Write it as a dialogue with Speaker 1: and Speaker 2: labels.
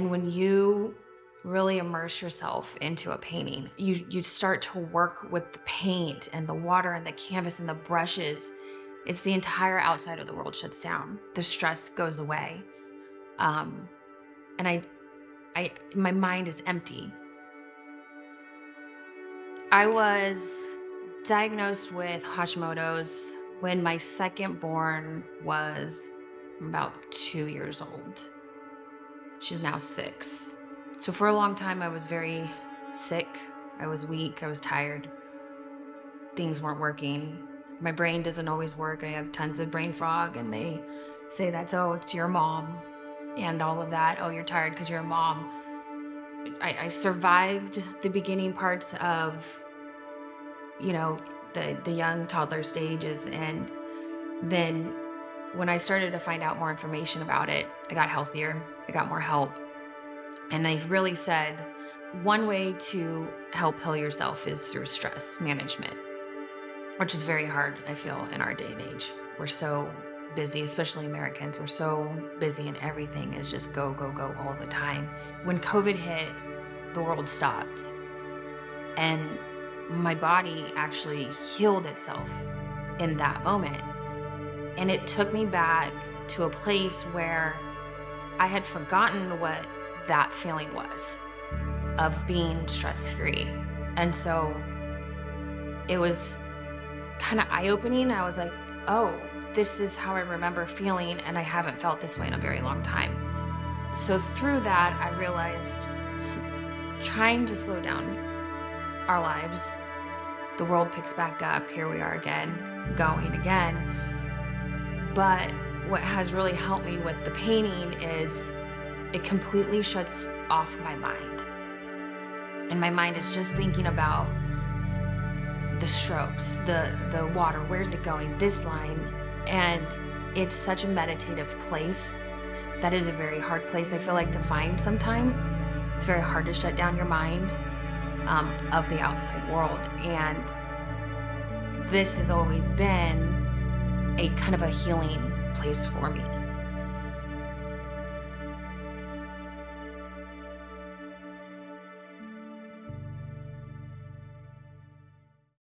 Speaker 1: And when you really immerse yourself into a painting, you, you start to work with the paint and the water and the canvas and the brushes. It's the entire outside of the world shuts down. The stress goes away. Um, and I, I, my mind is empty. I was diagnosed with Hashimoto's when my second born was about two years old. She's now six. So for a long time, I was very sick. I was weak. I was tired. Things weren't working. My brain doesn't always work. I have tons of brain fog, and they say that's, oh, it's your mom, and all of that. Oh, you're tired because you're a mom. I, I survived the beginning parts of, you know, the, the young toddler stages. And then when I started to find out more information about it, I got healthier, I got more help. And they really said one way to help heal yourself is through stress management, which is very hard, I feel, in our day and age. We're so busy, especially Americans. We're so busy and everything is just go, go, go all the time. When COVID hit, the world stopped. And my body actually healed itself in that moment. And it took me back to a place where I had forgotten what that feeling was of being stress free. And so it was kind of eye opening. I was like, oh, this is how I remember feeling, and I haven't felt this way in a very long time. So through that, I realized trying to slow down our lives, the world picks back up. Here we are again, going again. But what has really helped me with the painting is it completely shuts off my mind. And my mind is just thinking about the strokes, the the water, where's it going, this line, and it's such a meditative place that is a very hard place I feel like to find sometimes. It's very hard to shut down your mind um, of the outside world. And this has always been a kind of a healing place for me.